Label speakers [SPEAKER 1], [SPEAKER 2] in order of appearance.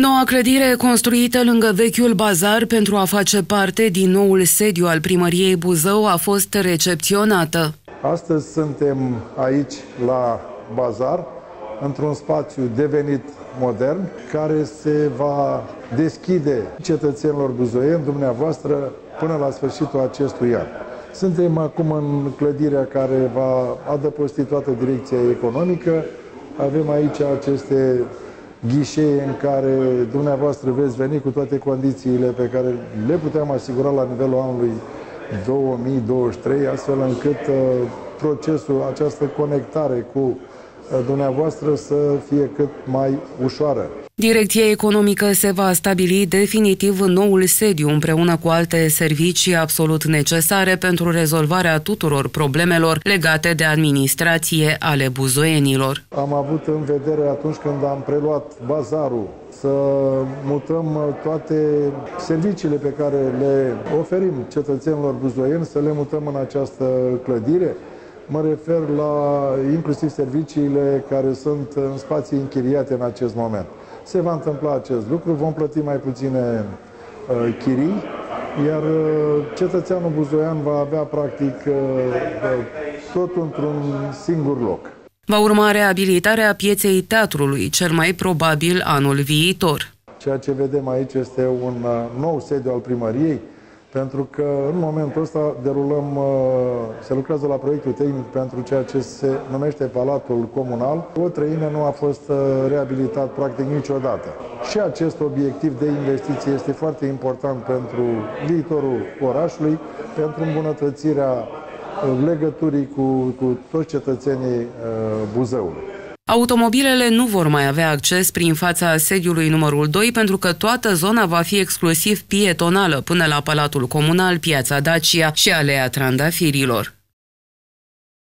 [SPEAKER 1] Noua clădire construită lângă vechiul bazar pentru a face parte din noul sediu al primăriei Buzău a fost recepționată.
[SPEAKER 2] Astăzi suntem aici la bazar, într-un spațiu devenit modern, care se va deschide cetățenilor buzoieni, dumneavoastră, până la sfârșitul acestui an. Suntem acum în clădirea care va adăposti toată direcția economică. Avem aici aceste ghișee în care dumneavoastră veți veni cu toate condițiile pe care le puteam asigura la nivelul anului 2023, astfel încât uh, procesul, această conectare cu uh, dumneavoastră să fie cât mai ușoară.
[SPEAKER 1] Direcția economică se va stabili definitiv în noul sediu împreună cu alte servicii absolut necesare pentru rezolvarea tuturor problemelor legate de administrație ale buzoienilor.
[SPEAKER 2] Am avut în vedere atunci când am preluat bazarul să mutăm toate serviciile pe care le oferim cetățenilor buzoieni, să le mutăm în această clădire. Mă refer la inclusiv serviciile care sunt în spații închiriate în acest moment. Se va întâmpla acest lucru, vom plăti mai puține uh, chirii, iar uh, cetățeanul buzoian va avea practic uh, tot într-un singur loc.
[SPEAKER 1] Va urma reabilitarea pieței teatrului, cel mai probabil anul viitor.
[SPEAKER 2] Ceea ce vedem aici este un uh, nou sediu al primăriei, pentru că în momentul ăsta derulăm, uh, se lucrează la proiectul tehnic pentru ceea ce se numește Palatul Comunal. O treime nu a fost uh, reabilitat practic niciodată. Și acest obiectiv de investiție este foarte important pentru viitorul orașului, pentru îmbunătățirea uh, legăturii cu, cu toți cetățenii Buzăului.
[SPEAKER 1] Automobilele nu vor mai avea acces prin fața sediului numărul 2 pentru că toată zona va fi exclusiv pietonală până la Palatul Comunal, Piața Dacia și Alea Trandafirilor.